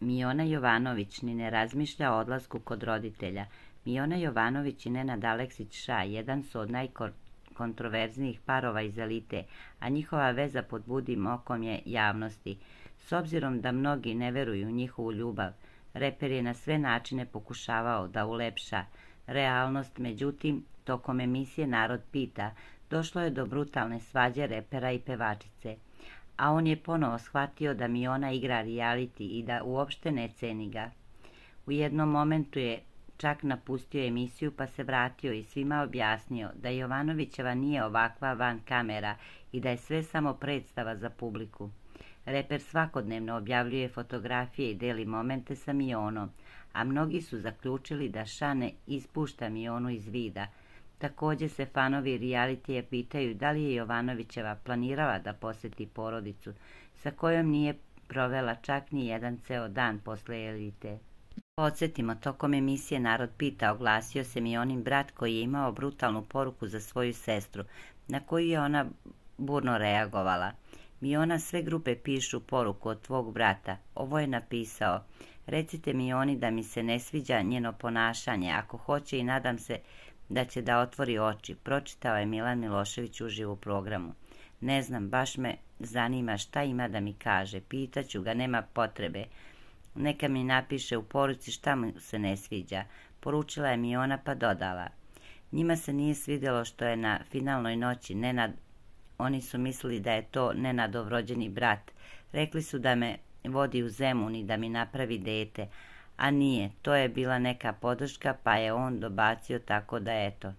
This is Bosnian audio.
Miona Jovanović ni ne razmišlja o odlasku kod roditelja. Miona Jovanović i Nenad Aleksić Ša jedan su od najkontroverznijih parova iz elite, a njihova veza pod budim okom je javnosti. S obzirom da mnogi ne veruju u njihovu ljubav, reper je na sve načine pokušavao da ulepša realnost, međutim, tokom emisije Narod pita, došlo je do brutalne svađe repera i pevačice a on je ponovo shvatio da mi ona igra reality i da uopšte ne ceni ga. U jednom momentu je čak napustio emisiju pa se vratio i svima objasnio da Jovanovićeva nije ovakva van kamera i da je sve samo predstava za publiku. Reper svakodnevno objavljuje fotografije i deli momente sa Mionom, a mnogi su zaključili da Šane ispušta Mionu iz vida – Također se fanovi realitije pitaju da li je Jovanovićeva planirala da posjeti porodicu, sa kojom nije provela čak ni jedan ceo dan posle elite. Podsjetimo, tokom emisije Narod pita oglasio se mi onim brat koji je imao brutalnu poruku za svoju sestru, na koju je ona burno reagovala. Mi ona sve grupe pišu poruku od tvog brata. Ovo je napisao. Recite mi oni da mi se ne sviđa njeno ponašanje. Ako hoće i nadam se da će da otvori oči. Pročitao je Milan Milošević uživo u programu. Ne znam, baš me zanima šta ima da mi kaže. Pitaću ga, nema potrebe. Neka mi napiše u poruci šta mu se ne sviđa. Poručila je mi ona pa dodala. Njima se nije svidjelo što je na finalnoj noći Nenad... Oni su mislili da je to Nenadov rođeni brat. Rekli su da me vodi u Zemun i da mi napravi dete, a nije, to je bila neka podrška pa je on dobacio tako da eto,